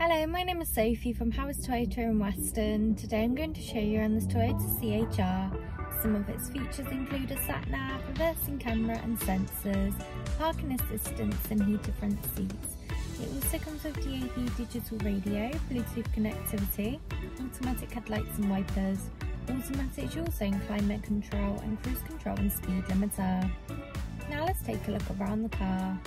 Hello, my name is Sophie from Howards Toyota in Weston. Today I'm going to show you around this Toyota CHR. Some of its features include a sat-nav, reversing camera and sensors, parking assistance and heated front seats. It also comes with DAB digital radio, Bluetooth connectivity, automatic headlights and wipers, automatic dual zone climate control and cruise control and speed limiter. Now let's take a look around the car.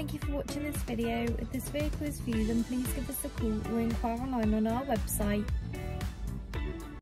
Thank you for watching this video. If this vehicle is for you then please give us a call or inquire online on our website